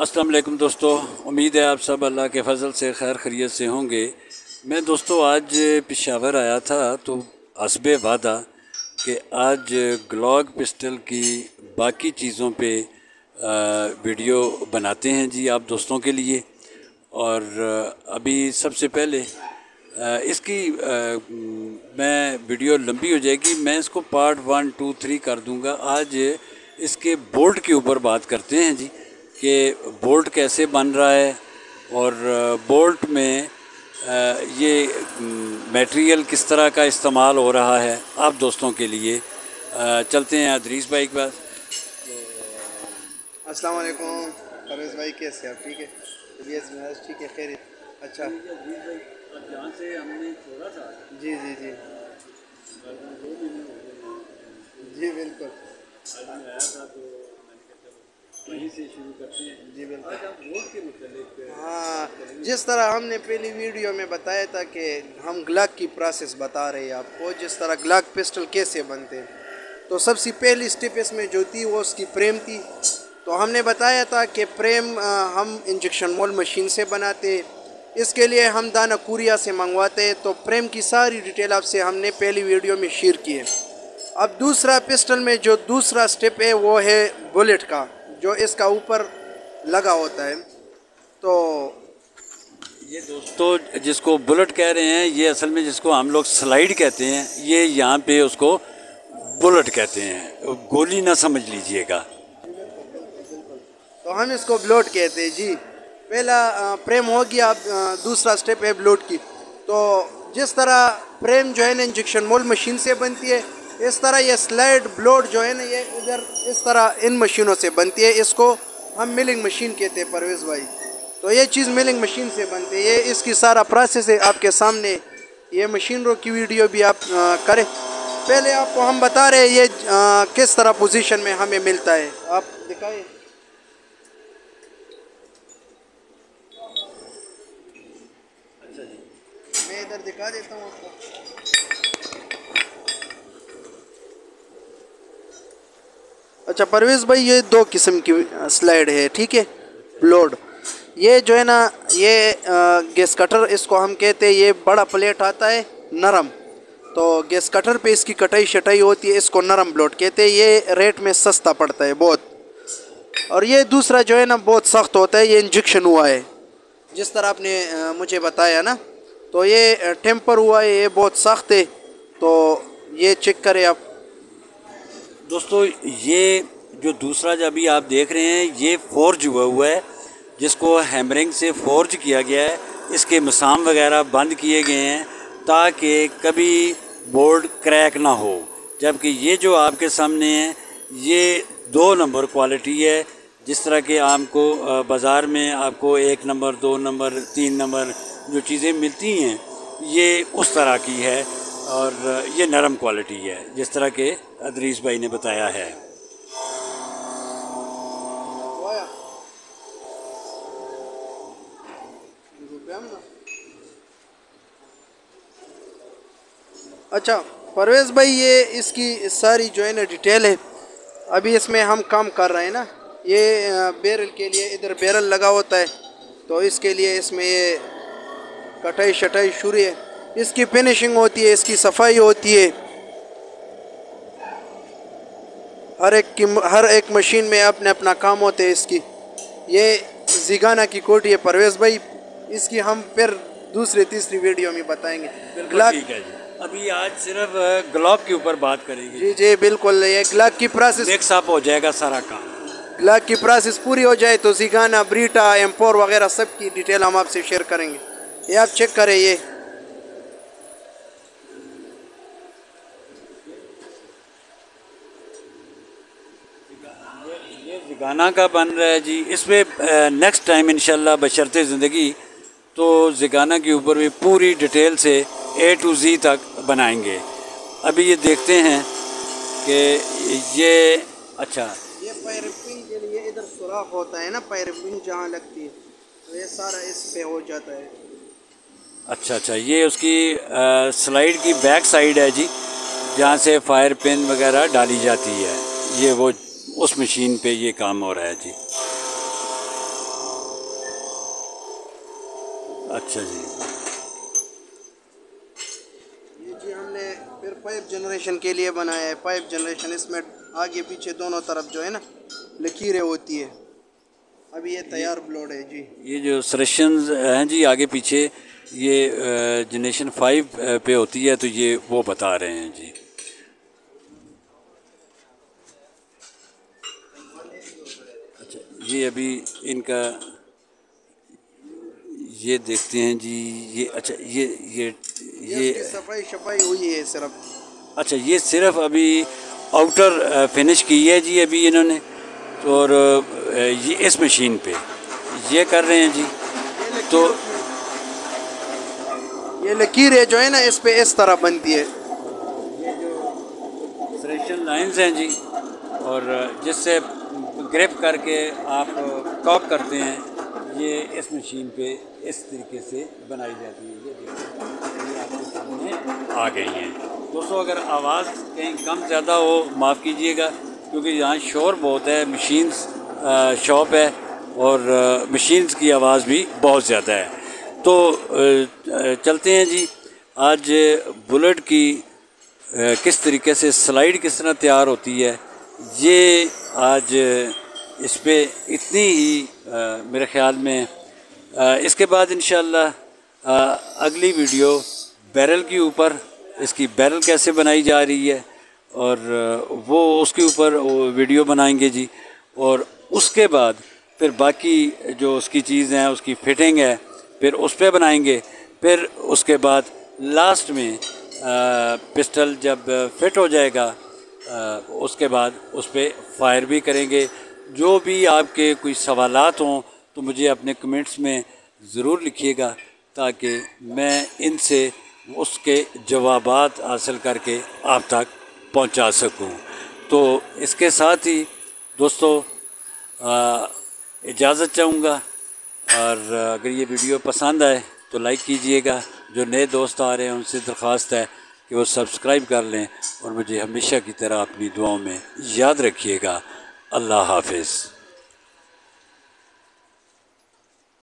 अस्सलाम वालेकुम दोस्तों। उम्मीद है आप सब अल्लाह के फजल से, खैर खरीत से होंगे। मैं दोस्तों आज पिशावर आया था तो हसब वादा कि आज ग्लॉग पिस्टल की बाकी चीज़ों पे वीडियो बनाते हैं जी आप दोस्तों के लिए। और अभी सबसे पहले इसकी मैं वीडियो लंबी हो जाएगी। मैं इसको पार्ट वन टू थ्री कर दूँगा। आज इसके बोल्ट के ऊपर बात करते हैं जी। कि बोल्ट कैसे बन रहा है और बोल्ट में ये मटेरियल किस तरह का इस्तेमाल हो रहा है, आप दोस्तों के लिए। चलते हैं अदरीस भाई के पास। अस्सलाम वालेकुम परवेज़ भाई, कैसे आप? ठीक है? ठीक है? खैर अच्छा। से हमने छोड़ा था जी जी जी। जी, बिल्कुल। आया था तो वहीं से शुरू करते हैं जी बिल्कुल हाँ जिस तरह हमने पहली वीडियो में बताया था कि हम ग्लग की प्रोसेस बता रहे हैं आपको जिस तरह ग्लग पिस्टल कैसे बनते हैं। तो सबसे पहली स्टेप इसमें जो थी वो उसकी प्रेम थी। तो हमने बताया था कि प्रेम हम इंजेक्शन मोल मशीन से बनाते इसके लिए हम दाना कुरिया से मंगवाते तो प्रेम की सारी डिटेल आपसे हमने पहली वीडियो में शेयर की है। अब दूसरा पिस्टल में जो दूसरा स्टेप है वो है बुलेट का। जो इसका ऊपर लगा होता है तो ये दोस्तों जिसको बुलेट कह रहे हैं ये असल में जिसको हम लोग स्लाइड कहते हैं ये यहाँ पे उसको बुलेट कहते हैं। गोली ना समझ लीजिएगा। तो हम इसको ब्लोट कहते हैं जी। पहला प्रेम हो गया दूसरा स्टेप है ब्लोट की। तो जिस तरह प्रेम जो है ना इंजेक्शन मोल मशीन से बनती है इस तरह ये स्लाइड ब्लोड जो है ना ये इधर इस तरह इन मशीनों से बनती है। इसको हम मिलिंग मशीन कहते हैं परवेज़ भाई। तो ये चीज़ मिलिंग मशीन से बनती है। ये इसकी सारा प्रोसेस है आपके सामने। ये मशीनरों की वीडियो भी आप आ, करें। पहले आपको हम बता रहे हैं ये आ, किस तरह पोजीशन में हमें मिलता है। आप दिखाए। मैं इधर दिखा देता हूँ आपको। अच्छा परवेज़ भाई, ये दो किस्म की स्लाइड है, ठीक है? लोड ये जो है ना, ये गैस कटर इसको हम कहते हैं, ये बड़ा प्लेट आता है, नरम. तो गैस कटर पे इसकी कटाई शटाई होती है, इसको नरम ब्लोड कहते हैं, ये रेट में सस्ता पड़ता है बहुत. और ये दूसरा जो है ना, बहुत सख्त होता है, ये इंजेक्शन हुआ है. जिस तरह आपने मुझे बताया ना तो ये टेम्पर हुआ है, ये बहुत सख्त है. तो ये चेक करें आप. दोस्तों, ये जो दूसरा जो अभी आप देख रहे हैं, ये फोर्ज हुआ हुआ है, जिसको हैमरिंग से फोर्ज किया गया है। इसके मसाम वगैरह बंद किए गए हैं, ताकि कभी बोर्ड क्रैक ना हो। जबकि ये जो आपके सामने है, ये दो नंबर क्वालिटी है, जिस तरह के आपको बाज़ार में आपको एक नंबर दो नंबर तीन नंबर जो चीज़ें मिलती हैं, ये उस तरह की है। और ये नरम क्वालिटी है, जिस तरह के अदरीस भाई ने बताया है। अच्छा परवेज़ भाई, ये इसकी सारी जो है ना डिटेल है, अभी इसमें हम काम कर रहे हैं ना, ये बैरल के लिए इधर बैरल लगा होता है तो इसके लिए इसमें ये कटाई शटाई शुरू है। इसकी फिनिशिंग होती है इसकी सफ़ाई होती है। हर एक की हर एक मशीन में अपने अपना काम होते हैं इसकी। ये जिगाना की कोटी है परवेज़ भाई। इसकी हम फिर दूसरी तीसरी वीडियो में बताएँगे। ग्लाक अभी आज सिर्फ़ ग्लॉक के ऊपर बात करेंगे जी जी। बिल्कुल ये ग्लाक की प्रोसेस एक अप हो जाएगा सारा काम। ग्लाक की प्रोसेस पूरी हो जाए तो जिगाना ब्रीटा एम्पोर वगैरह सब की डिटेल हम आपसे शेयर करेंगे। ये आप चेक करें ये। गाना का बन रहा है जी। इसमें नेक्स्ट टाइम इंशाल्लाह बशरते ज़िंदगी तो जिगाना के ऊपर भी पूरी डिटेल से ए टू ज़ी तक बनाएँगे। अभी ये देखते हैं कि ये अच्छा। ये पैरपिंग के लिए इधर सुराख होता है ना पैरपिंग जहाँ लगती है तो ये सारा इस पे हो जाता है। अच्छा अच्छा। ये उसकी आ, स्लाइड की बैक साइड है जी जहाँ से फायर पिन वगैरह डाली जाती है। ये वो उस मशीन पे ये काम हो रहा है जी। अच्छा जी। ये जी हमने फिर पाइप जनरेशन के लिए बनाया है। पाइप जनरेशन इसमें आगे पीछे दोनों तरफ़ जो है ना लकीरें होती है। अभी ये तैयार ब्लॉड है जी। ये जो सरेशन हैं जी आगे पीछे ये जनरेशन फाइव पे होती है तो ये वो बता रहे हैं जी। ये अभी इनका ये देखते हैं जी ये अच्छा ये ये ये ये सफ़ाई शफाई हुई है सिर्फ़। अच्छा ये सिर्फ़ अभी आउटर फिनिश की है जी अभी इन्होंने। और ये इस मशीन पे ये कर रहे हैं जी। तो ये लकीरें जो है ना इस पे इस तरह बनती है। सरेशन लाइंस हैं जी और जिससे ग्रिप करके आप कॉक करते हैं, ये इस मशीन पे इस तरीके से बनाई जाती है। ये देखिए आपके सामने आ गई हैं। दोस्तों, अगर आवाज़ कहीं कम ज़्यादा हो, माफ़ कीजिएगा, क्योंकि यहाँ शोर बहुत है मशीन्स शॉप है, और मशीन्स की आवाज़ भी बहुत ज़्यादा है। तो चलते हैं जी। आज बुलेट की किस तरीके से, स्लाइड किस तरह तैयार होती है, ये आज इस पर इतनी ही मेरे ख्याल में अ, इसके बाद इन अगली वीडियो बैरल के ऊपर इसकी बैरल कैसे बनाई जा रही है और वो उसके ऊपर वीडियो बनाएँगे जी और उसके बाद फिर बाकी जो उसकी चीज़ हैं उसकी फिटिंग है फिर उस पर बनाएँगे फिर उसके बाद लास्ट में पिस्टल जब फिट हो जाएगा आ, उसके बाद उस पर फायर भी करेंगे। जो भी आपके कोई सवालात हों तो मुझे अपने कमेंट्स में ज़रूर लिखिएगा, ताकि मैं इनसे उसके जवाब हासिल करके आप तक पहुँचा सकूँ। तो इसके साथ ही दोस्तों इजाज़त चाहूँगा, और अगर ये वीडियो पसंद आए तो लाइक कीजिएगा। जो नए दोस्त आ रहे हैं, उनसे दरख्वास्त है कि वो सब्सक्राइब कर लें और मुझे हमेशा की तरह अपनी दुआओं में याद रखिएगा। अल्लाह हाफिज़।